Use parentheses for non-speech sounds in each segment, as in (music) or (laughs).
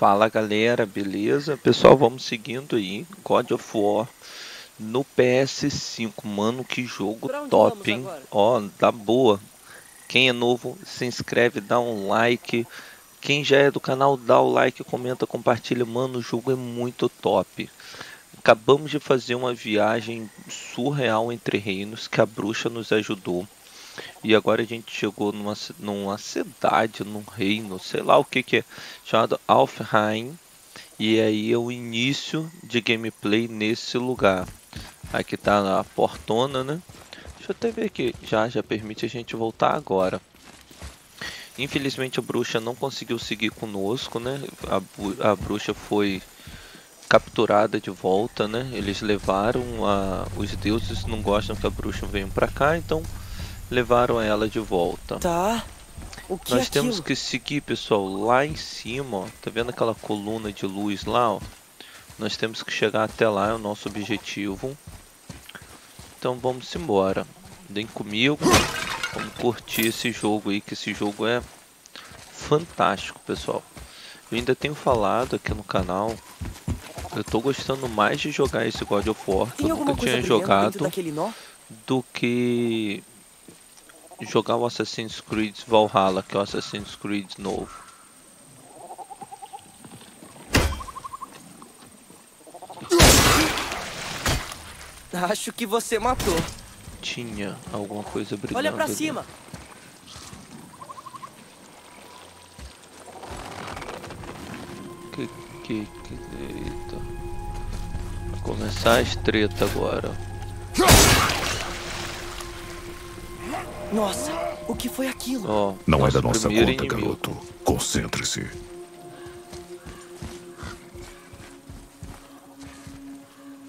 Fala galera, beleza? Pessoal, vamos seguindo aí. God of War no PS5. Mano, que jogo top, hein? Ó, dá boa. Quem é novo, se inscreve, dá um like. Quem já é do canal, dá o like, comenta, compartilha. Mano, o jogo é muito top. Acabamos de fazer uma viagem surreal entre reinos que a bruxa nos ajudou. E agora a gente chegou numa, numa cidade, num reino, sei lá o que que é, chamado Alfheim. E aí é o início de gameplay nesse lugar. Aqui tá a portona, né? Deixa eu até ver aqui. Já, já permite a gente voltar agora. Infelizmente a bruxa não conseguiu seguir conosco, né? A, a bruxa foi capturada de volta, né? Eles levaram a... Os deuses não gostam que a bruxa venha pra cá, então levaram ela de volta. Tá. O que Nós é temos aquilo? que seguir, pessoal, lá em cima, ó. Tá vendo aquela coluna de luz lá, ó? Nós temos que chegar até lá, é o nosso objetivo. Então vamos embora. Vem comigo. Vamos curtir esse jogo aí, que esse jogo é fantástico, pessoal. Eu ainda tenho falado aqui no canal. Eu tô gostando mais de jogar esse God of War, que Tem eu nunca tinha jogado, do que jogar o Assassin's Creed Valhalla, que é o Assassin's Creed novo. Acho que você matou. Tinha alguma coisa brilhando. Olha pra ali. cima. Que, que, que, eita. Vai começar as treta agora. Nossa, o que foi aquilo? Ó, Não é da nossa conta, inimigo. garoto. Concentre-se.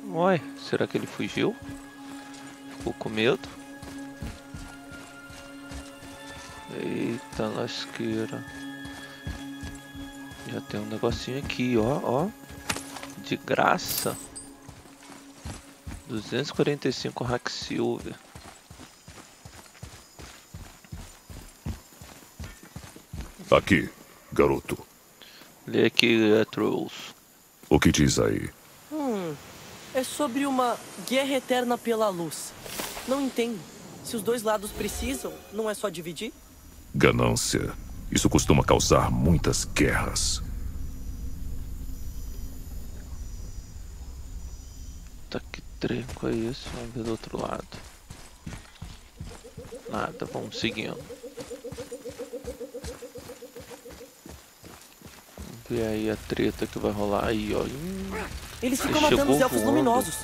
Uai, será que ele fugiu? Ficou com medo? Eita lasqueira. Já tem um negocinho aqui, ó, ó. De graça. 245 Hack Silver. Aqui, garoto. Lê aqui, Atreus. O que diz aí? Hum, é sobre uma guerra eterna pela luz. Não entendo. Se os dois lados precisam, não é só dividir? Ganância. Isso costuma causar muitas guerras. Tá que treco é esse? Vamos ver do outro lado. Nada, vamos seguindo. Ver aí a treta que vai rolar aí, ó. Hum, Eles ficam Ele matando os elfos voando. luminosos.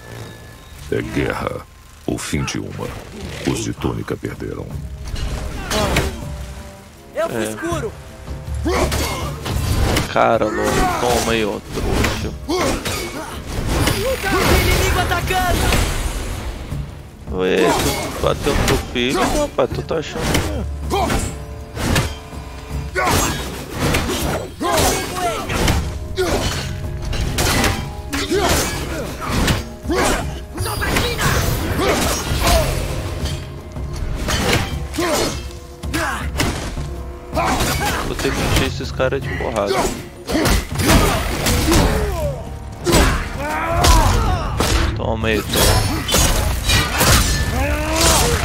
É guerra. O fim de uma. Os de túnica perderam. Elfo É. escuro! cara, logo, toma aí, ó, trouxa. Inimigo atacando! Ué, tu bateu no teu filho, rapaz, tu tá achando que... esses caras de porrada. Toma aí, toma.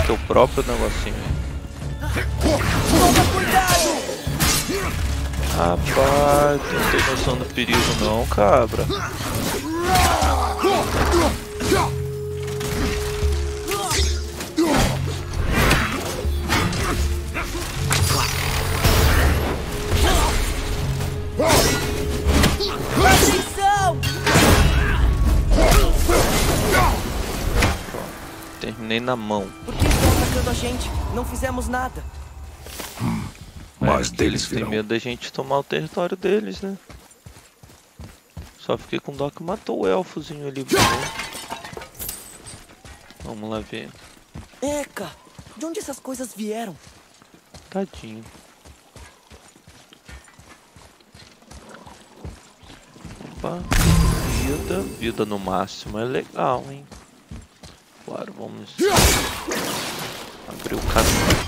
Teu próprio negocinho. Rapaz, não tem noção do perigo não, cabra. Terminei na mão. Por que estão atacando a gente? Não fizemos nada. Mas É, deles eles têm virão. medo da gente tomar o território deles, né? Só fiquei com dó que matou o elfozinho ali. bom. Vamos lá ver. Eca! De onde essas coisas vieram? Tadinho. Opa, vida, vida no máximo é legal, hein? Vamos abrir o caminho.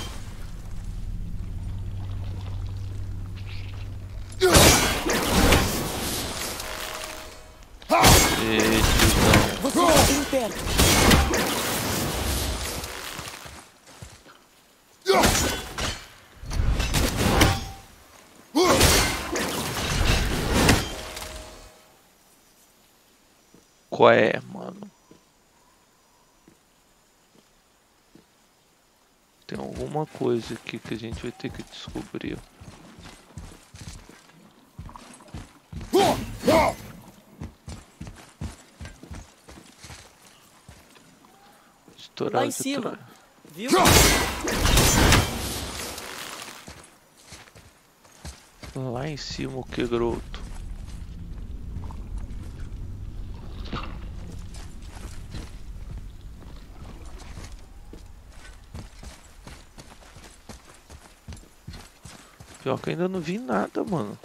Tem alguma coisa aqui que a gente vai ter que descobrir. Estourar Lá em cima, viu? Lá em cima o que, Groto? Pior que eu ainda não vi nada, mano.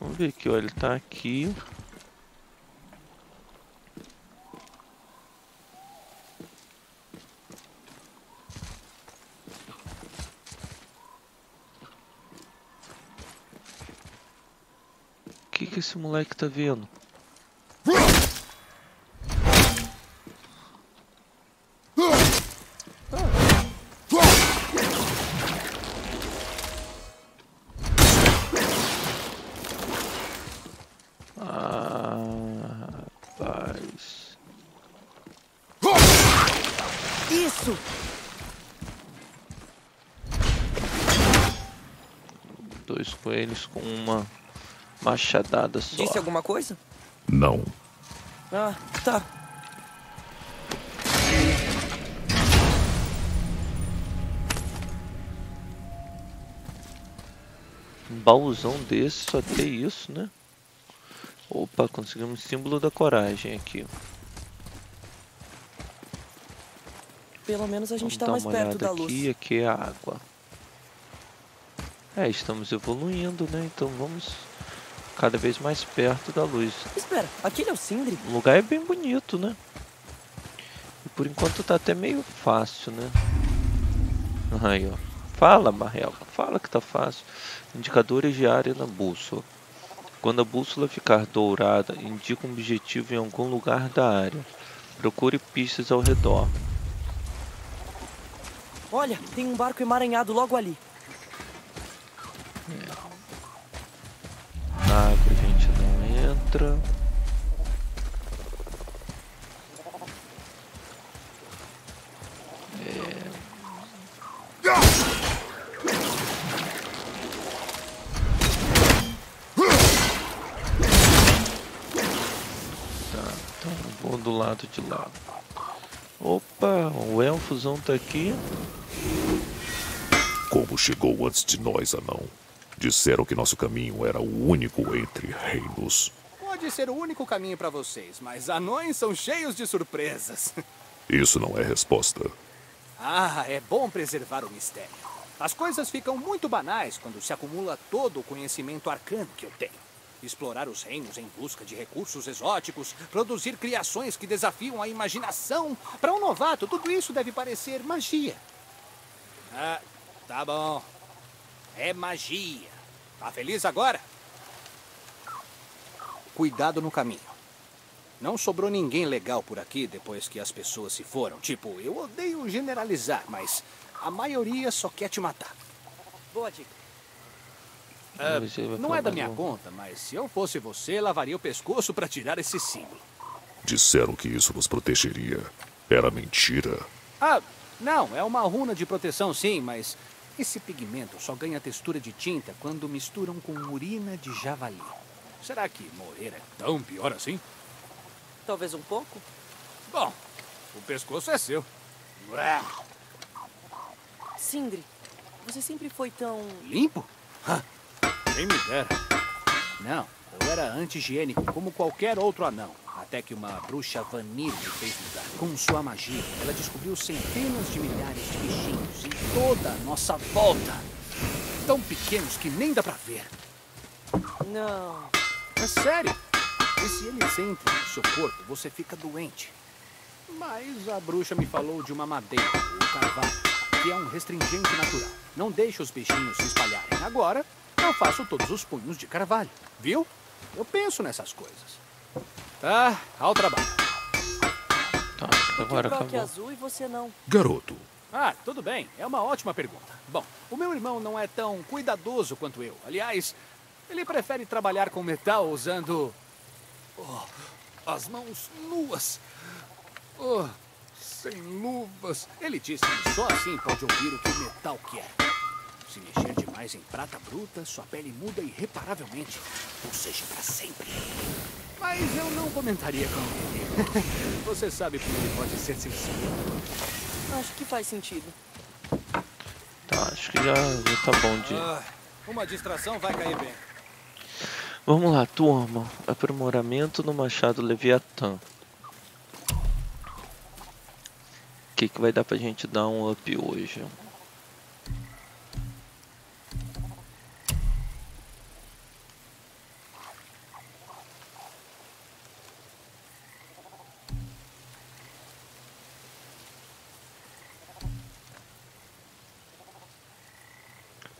Vamos ver aqui, ó. Ele tá aqui. O que que esse moleque tá vendo? Machadada só. Disse alguma coisa? Não. Ah, tá. Um baúzão desse só tem isso, né? Opa, conseguimos símbolo da coragem aqui. Pelo menos a gente Vamos tá mais perto da luz. Aqui, aqui é a água. É, estamos evoluindo, né? Então vamos cada vez mais perto da luz. Espera, aquele é o Sindri? O lugar é bem bonito, né? E por enquanto tá até meio fácil, né? Aí, ó. Fala, Marrela. Fala que tá fácil. Indicadores de área na bússola. Quando a bússola ficar dourada, indica um objetivo em algum lugar da área. Procure pistas ao redor. Olha, tem um barco emaranhado logo ali. Na É... Tá, então vou do lado de lá. Opa, o elfozão tá aqui. Como chegou antes de nós, anão? Disseram que nosso caminho era o único entre reinos. Ser o único caminho para vocês, mas anões são cheios de surpresas. (laughs) Isso não é resposta. Ah, é bom preservar o mistério. As coisas ficam muito banais quando se acumula todo o conhecimento arcano que eu tenho. Explorar os reinos em busca de recursos exóticos, produzir criações que desafiam a imaginação. Para um novato, tudo isso deve parecer magia. Ah, tá bom. É magia. Tá feliz agora? Cuidado no caminho. Não sobrou ninguém legal por aqui depois que as pessoas se foram. Tipo, eu odeio generalizar, mas a maioria só quer te matar. Boa dica. Uh, não é da minha conta, mas se eu fosse você, lavaria o pescoço para tirar esse símbolo. Disseram que isso nos protegeria. Era mentira. Ah, não, é uma runa de proteção sim, mas esse pigmento só ganha textura de tinta quando misturam com urina de javali. Será que morrer é tão pior assim? Talvez um pouco. Bom, o pescoço é seu. Sindri, você sempre foi tão... Limpo? quem me dera. Não, eu era anti-higiênico como qualquer outro anão. Até que uma bruxa Vanir me fez mudar. Com sua magia, ela descobriu centenas de milhares de bichinhos em toda a nossa volta. Tão pequenos que nem dá pra ver. Não. É sério. E se eles entram no seu corpo, você fica doente. Mas a bruxa me falou de uma madeira, o carvalho, que é um restringente natural. Não deixa os bichinhos se espalharem. Agora, eu faço todos os punhos de carvalho. Viu? Eu penso nessas coisas. Tá, ao trabalho. Tá, agora acabou. azul e você não? Garoto, Ah, tudo bem. É uma ótima pergunta. Bom, o meu irmão não é tão cuidadoso quanto eu. Aliás, ele prefere trabalhar com metal usando. oh, as mãos nuas. Oh, sem luvas. Ele disse que só assim pode ouvir o que o metal quer. Se mexer demais em prata bruta, sua pele muda irreparavelmente. Ou seja, para sempre. Mas eu não comentaria com ele. (laughs) Você sabe como ele pode ser sensível. Acho que faz sentido. Tá, acho que já, já tá bom de. Ah, uma distração vai cair bem. Vamos lá, turma. Aprimoramento no Machado Leviatã. O que, que vai dar pra gente dar um up hoje?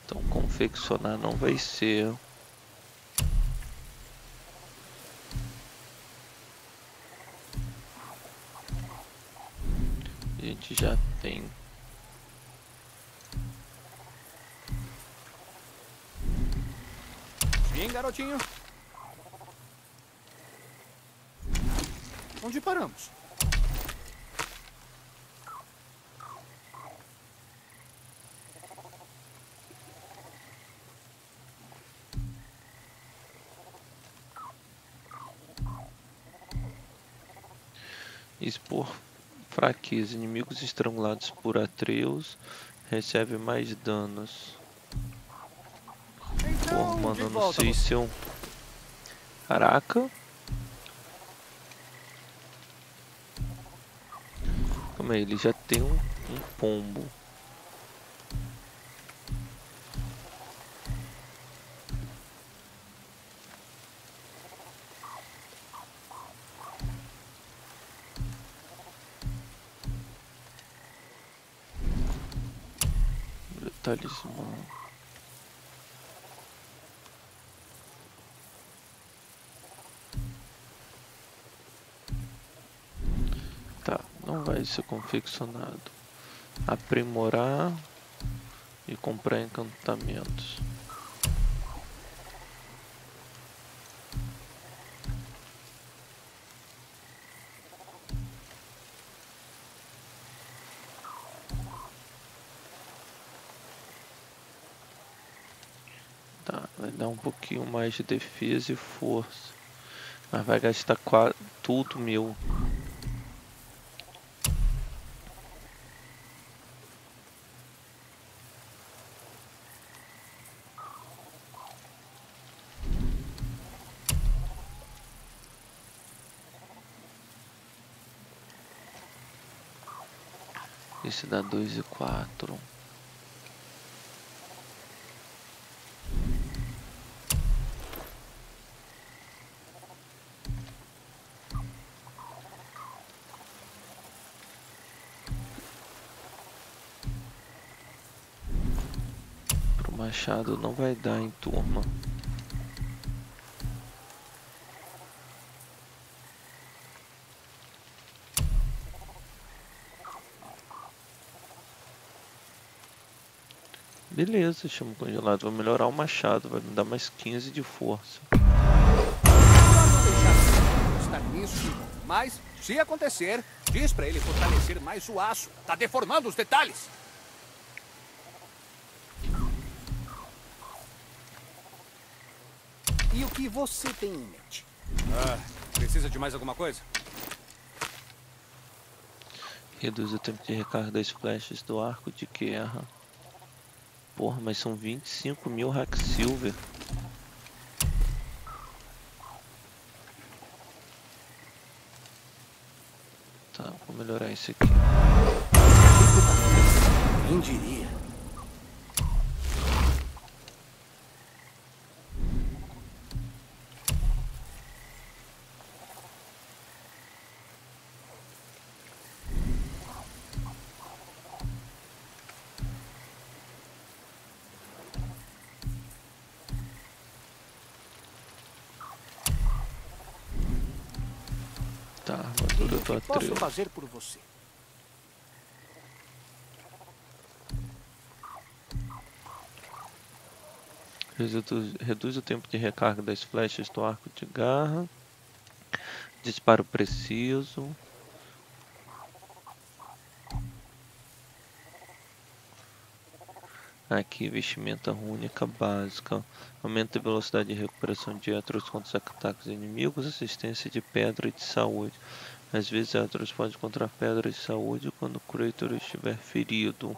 Então confeccionar não vai ser. Garotinho. Onde paramos? Expor fraqueza. Inimigos estrangulados por Atreus recebem mais danos. Então, mano, eu não sei se eu. Caraca. Calma aí, ele já tem um, um pombo. Vai ser confeccionado. Aprimorar e comprar encantamentos. Tá, vai dar um pouquinho mais de defesa e força. Mas vai gastar qua- tudo meu. Esse dá dois e quatro. Pro machado não vai dar em turma. Beleza, chamo congelado. Vou melhorar o machado, vai me dar mais 15 de força. Mas, se acontecer, diz pra ele fortalecer mais o aço. Tá deformando os detalhes. E o que você tem em mente? Ah, precisa de mais alguma coisa? Reduz o tempo de recarga das flechas do arco de guerra. Porra, mas são 25 mil Hack Silver. Tá, vou melhorar isso aqui. Quem diria? Posso fazer por você? Reduz, reduz o tempo de recarga das flechas do arco de garra. Disparo preciso. Aqui, vestimenta única básica. Aumenta a velocidade de recuperação de Atros contra os ataques inimigos. Assistência de pedra e de saúde. Às vezes Atros pode encontrar pedra de saúde quando o Creator estiver ferido.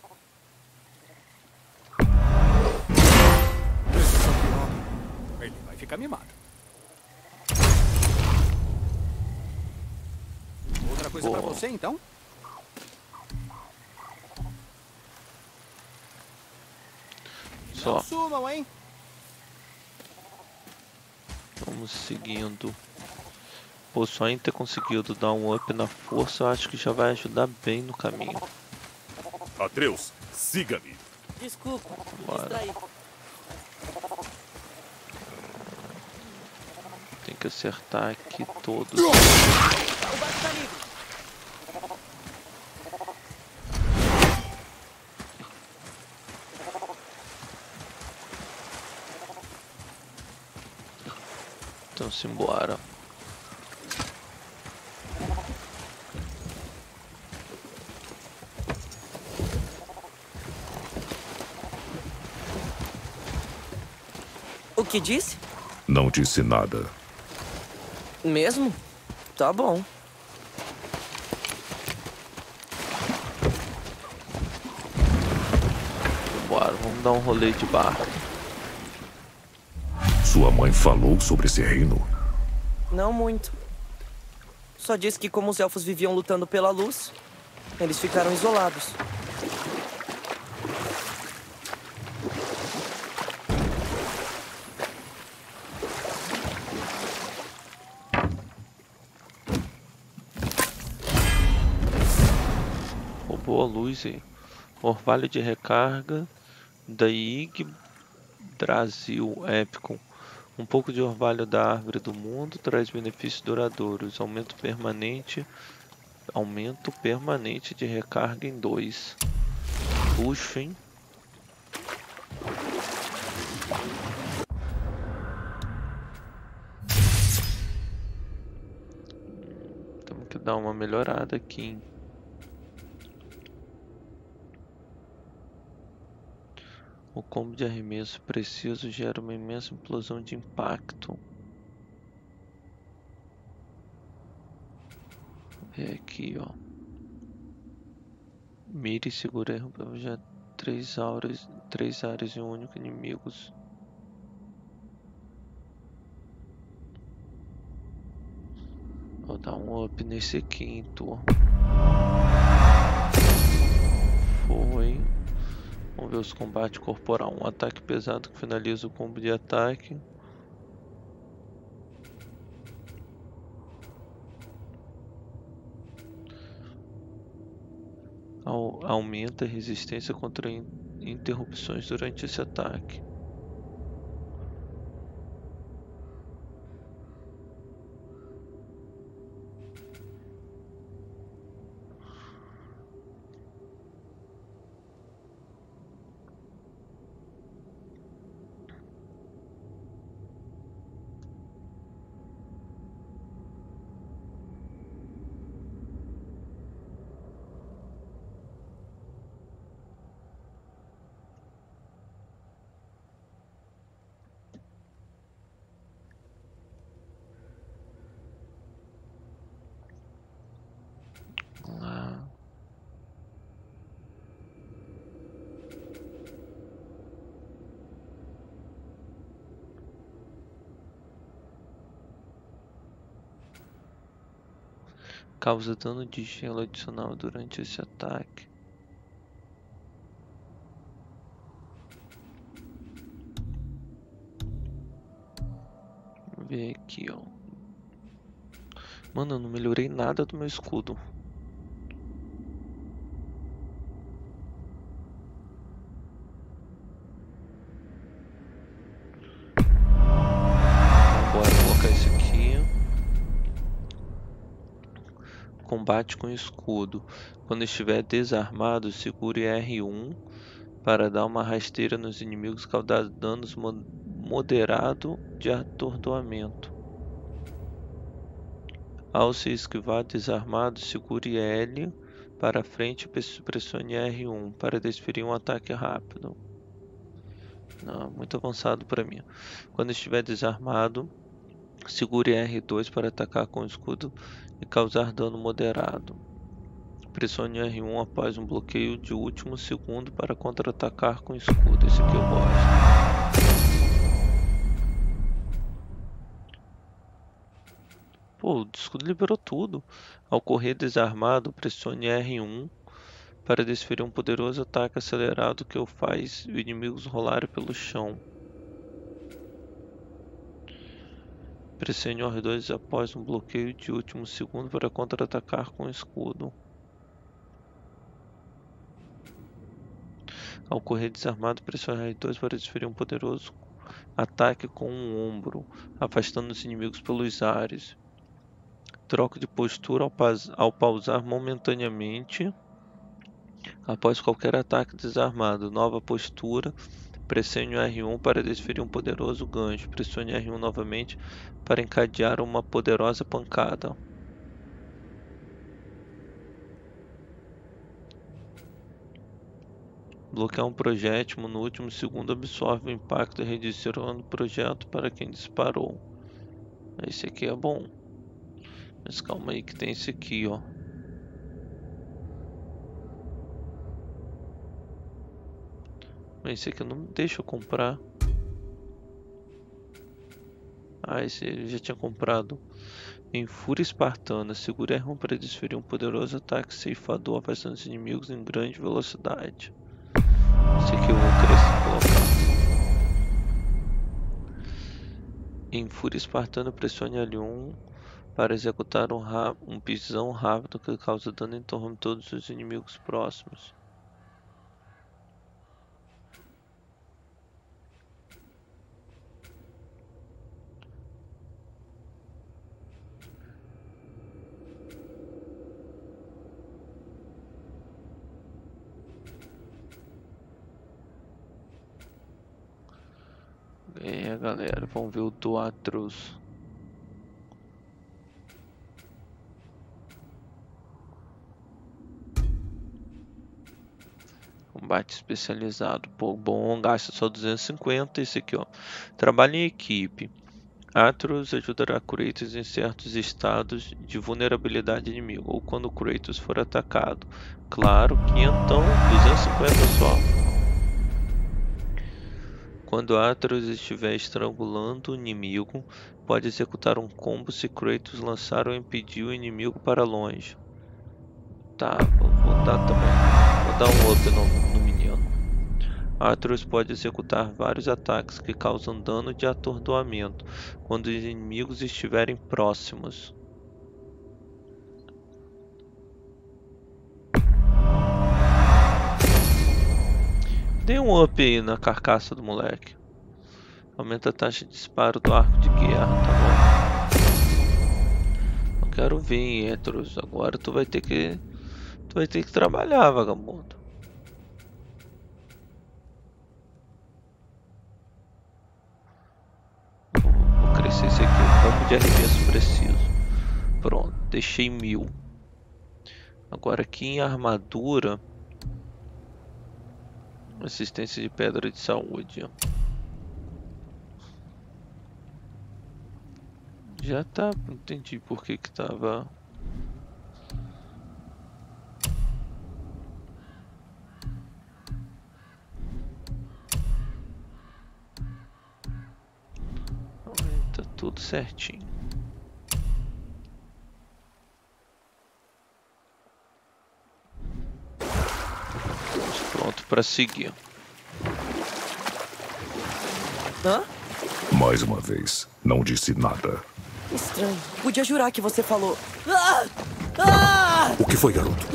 Ele vai ficar mimado. Outra coisa para você, então? Só. Não sumam, hein? Vamos seguindo. Pô, só em ter conseguido dar um up na força, eu acho que já vai ajudar bem no caminho. Atreus, siga-me. Desculpa, Bora. distraí. Tem que acertar aqui todos. O barco tá livre. Então simbora. Que disse? Não disse nada. Mesmo? Tá bom. Bora, vamos dar um rolê de barco. Sua mãe falou sobre esse reino? Não muito. Só disse que como os elfos viviam lutando pela luz, eles ficaram isolados. Orvalho de recarga da Yggdrasil épico. Um pouco de orvalho da árvore do mundo traz benefícios duradouros. Aumento permanente. Aumento permanente de recarga em 2. Puxa, hein? Temos que dar uma melhorada aqui, hein? O combo de arremesso preciso gera uma imensa implosão de impacto. É aqui, ó. Mire e segura já três áreas, três áreas em um único inimigos. Vou dar um up nesse quinto. Foi. Vamos ver os combates corporal. Um ataque pesado que finaliza o combo de ataque. Au- Aumenta a resistência contra in- interrupções durante esse ataque. Causa dano de gelo adicional durante esse ataque. Vamos ver aqui, ó. Mano, eu não melhorei nada do meu escudo. Combate com escudo. Quando estiver desarmado, segure R1 para dar uma rasteira nos inimigos causando danos moderado de atordoamento. Ao se esquivar desarmado, segure L para frente e pressione R1 para desferir um ataque rápido. Não, muito avançado para mim. Quando estiver desarmado, segure R2 para atacar com o escudo e causar dano moderado. Pressione R1 após um bloqueio de último segundo para contra-atacar com escudo. Esse aqui eu gosto. Pô, o escudo liberou tudo. Ao correr desarmado, pressione R1 para desferir um poderoso ataque acelerado que o faz inimigos rolarem pelo chão. Pressione R2 após um bloqueio de último segundo para contra-atacar com escudo. Ao correr desarmado, pressione R2 para desferir um poderoso ataque com um ombro, afastando os inimigos pelos ares. Troca de postura ao, ao pausar momentaneamente após qualquer ataque desarmado. Nova postura. Pressione o R1 para desferir um poderoso gancho. Pressione R1 novamente para encadear uma poderosa pancada. Bloquear um projétil no último segundo absorve o impacto redirecionando o projeto para quem disparou. Esse aqui é bom. Mas calma aí que tem esse aqui, ó. Mas esse aqui eu não deixa eu comprar. Ah, esse eu já tinha comprado. Em Fúria Espartana, segure R1 para desferir um poderoso ataque ceifador afastando os inimigos em grande velocidade. Esse aqui eu vou colocar. Em Fúria Espartana, pressione L1 para executar um, um pisão rápido que causa dano em torno de todos os inimigos próximos. É, vamos ver o do Atros. Combate especializado. Pô, bom, gasta só 250. Esse aqui, ó. Trabalho em equipe. Atros ajudará Kratos em certos estados de vulnerabilidade inimigo, ou quando Kratos for atacado. Claro, quinhentão, 250 só. Quando Atreus estiver estrangulando o inimigo, pode executar um combo se Kratos lançar ou impedir o inimigo para longe. Tá, vou dar também. Vou dar um outro no, no menino. Atreus pode executar vários ataques que causam dano de atordoamento quando os inimigos estiverem próximos. Dê um up aí na carcaça do moleque. Aumenta a taxa de disparo do arco de guerra, tá bom? Eu quero ver, Etros. Agora tu vai ter que. Tu vai ter que trabalhar, vagabundo. Vou crescer esse aqui. O combo de arremesso preciso. Pronto, deixei mil. Agora aqui em armadura. Assistência de pedra de saúde. Já tá, entendi por que que tava Tá tudo certinho. Para seguir. Hã? Mais uma vez, não disse nada. Estranho. Podia jurar que você falou. Ah! Ah! O que foi, garoto?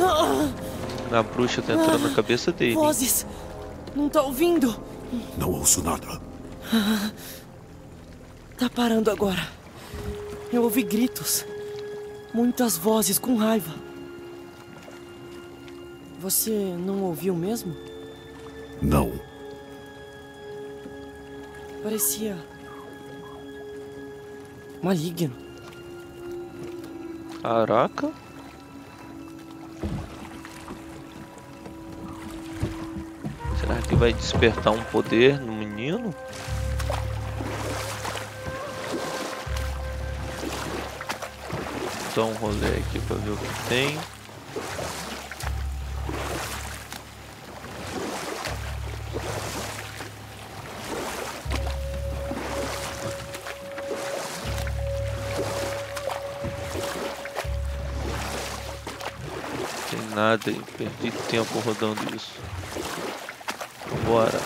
A bruxa tá entrando ah! na cabeça dele. Vozes. Não tá ouvindo? Não ouço nada. Tá parando agora. Eu ouvi gritos. Muitas vozes com raiva. Você não ouviu mesmo? Não. Parecia. maligno. Caraca. Será que vai despertar um poder no menino? Dar um rolê aqui pra ver o que tem. Nada e perdi tempo rodando isso. Bora.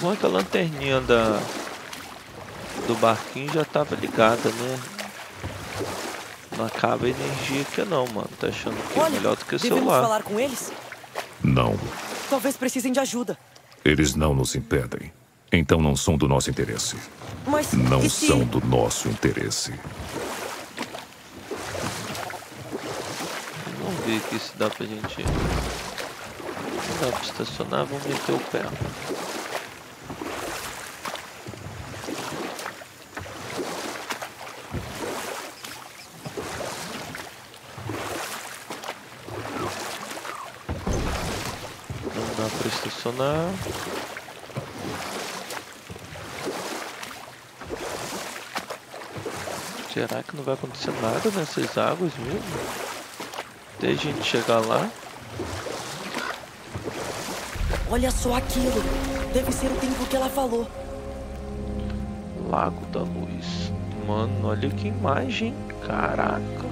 Bom é que a lanterninha da, do barquinho já estava ligada, né? Não acaba a energia aqui não, mano. Tá achando que é Olha, é melhor do que o celular. falar com eles? Não. Talvez precisem de ajuda. Eles não nos impedem. Então não são do nosso interesse. Mas não se... são do nosso interesse. Vamos ver aqui se dá pra gente. Não dá pra estacionar, vamos meter o pé. Estacionar. Será que não vai acontecer nada nessas águas mesmo? Até a gente chegar lá. Olha só aquilo. Deve ser o tempo que ela falou. Lago da Luz. Mano, olha que imagem. Caraca.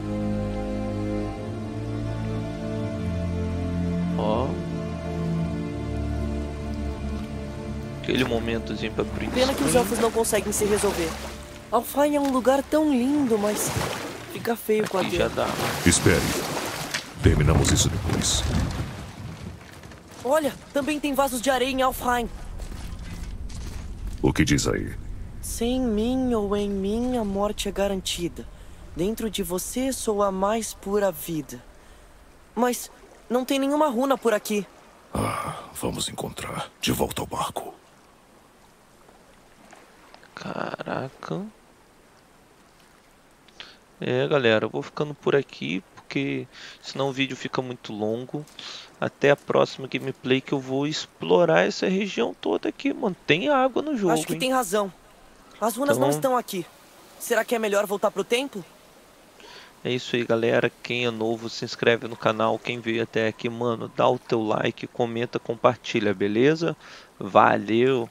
Aquele momentozinho pra Prince. Pena que os elfos não conseguem se resolver. Alfheim é um lugar tão lindo, mas fica feio com a já dá. Espere. Terminamos isso depois. Olha, também tem vasos de areia em Alfheim. O que diz aí? Sem mim ou em mim a morte é garantida. Dentro de você sou a mais pura vida. Mas não tem nenhuma runa por aqui. Ah, vamos encontrar. De volta ao barco. Caraca. É, galera, eu vou ficando por aqui, porque senão o vídeo fica muito longo. Até a próxima gameplay que eu vou explorar essa região toda aqui, mano. Tem água no jogo, Acho que hein? tem razão. As runas então... não estão aqui. Será que é melhor voltar pro templo? É isso aí, galera. Quem é novo, se inscreve no canal. Quem veio até aqui, mano, dá o teu like, comenta, compartilha, beleza? Valeu!